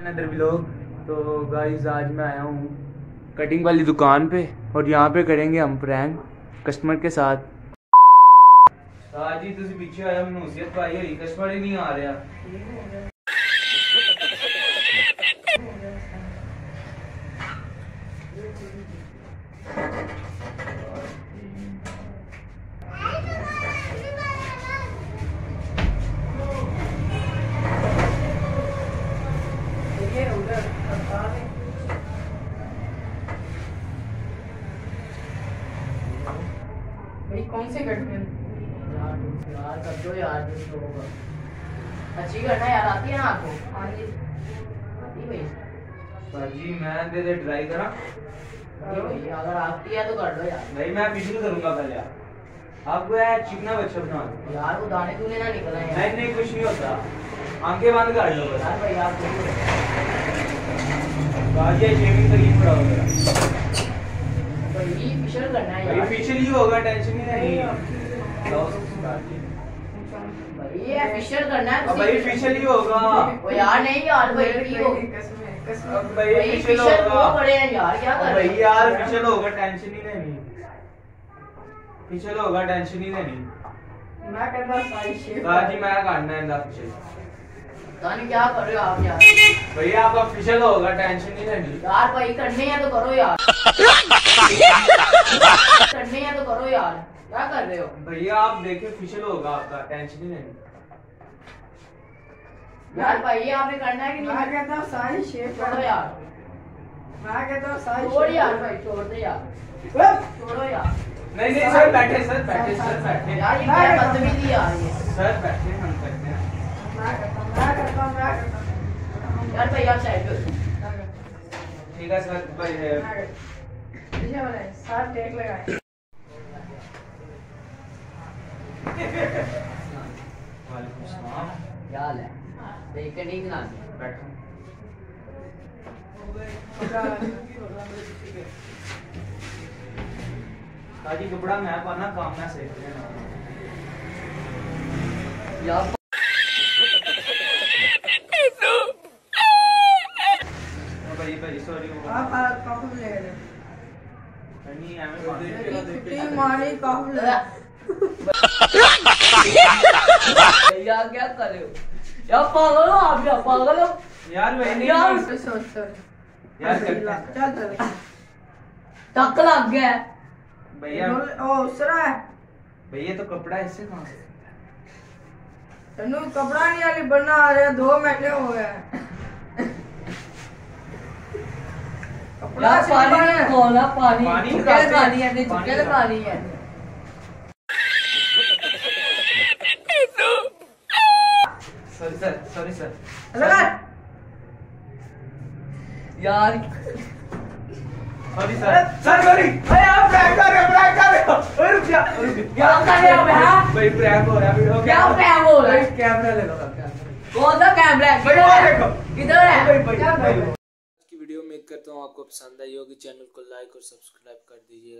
Another blog तो guys आज मैं आया हूँ कटिंग वाली दुकान पे और यहाँ पे करेंगे हम प्रैंक कस्टमर के साथ। हाँ आज ही तुम पीछे आया हम मनूसियत पाई हुई कस्टमर ही नहीं आ रहा। भाई कौन से कट में? यार यार कर दो यार जो जो होगा। अच्छी करना यार आती है ना आपको? आगे आती है भाई। जी मैं दे दे ट्राई करा। अगर आती है तो कर दो यार। भाई मैं पिछले करूँगा पहले आपको ये चिकना बच्चा बना दो। यार वो दाने दूने ना निकल आए नहीं नहीं कुछ नहीं होता। आँखें बंद कर लो यार भाई आप बाजी शेविंग तरीक पड़ा होगा। भाई फिशर करना है भाई यार फेशियल ही होगा टेंशन ही नहीं भाई ये करना है भाई फेशियल ही होगा। ओ यार नहीं यार भाई हो भाई भाई फेशियल फिशर वो होगा बड़े हैं यार क्या कर भाई यार फेशियल होगा टेंशन ही नहीं। फेशियल होगा टेंशन ही नहीं। मैं कहता सारी शेप बाजी मैं करना है इंदा फेशियल क्या कर रहे हो आप यार भैया आपका फेशियल होगा टेंशन ही नहीं यार भाई करने हैं तो करो यार। करने हैं तो करो यार। क्या कर रहे हो? भैया आप देखिए फेशियल होगा आपका टेंशन ही नहीं यार भाई आपने करना है कि नहीं? मैं कहता सारी शेप छोड़ो यार। मैं कहता सारी छोड़ यार भाई छोड़ दे यार। छोड़ो यार। नहीं नहीं सर बैठे सर बैठे सर बैठे। यार ये बदतमीजी यार ये सर बैठे हम करते हैं। मैं कहता यार भाई आप साइड पे ठीक है सर भाई है। पीछे वाले साथ टेक लगाए वालेकुम सलाम क्या हाल है देख नहीं ना बैठो ताकि कपड़ा मैं पाना काम यार भाई भाई सॉरी आप हालत काफ़ी ले रहे नहीं एਵੇਂ बात कुट्टी मारी काफ़ी ले यार क्या कर रहे हो? यार पागल हो आप यार पागल हो? टक लग गया। भैया। ओ उसरा है। भैया तो कपड़ा इससे कहाँ से? तनु कपड़ा नहीं आली बनना आ रहा दो महीने हो गए यार पानी है। खोला पानी। पानी चुके निकालते है नहीं पानी चुके है। सॉरी सर सॉरी सर लगा यार। सॉरी सर सर सॉरी अरे आप प्रैंक कर रहे हो प्रैंक कर रहे हो। ओए रुक जा क्या कर रहे हो हाँ? भाई प्रैंक हो रहा है वीडियो क्या prank हो रहा है? भाई कैमरा लगा कैमरा कौन सा कैमरा है? भाई, देखो। किधर है? भाई, भाई, क्या भाई। कर रहे हो? की वीडियो उम्मीद करता हूँ। आपको पसंद आई होगी चैनल को लाइक और सब्सक्राइब कर दीजिएगा।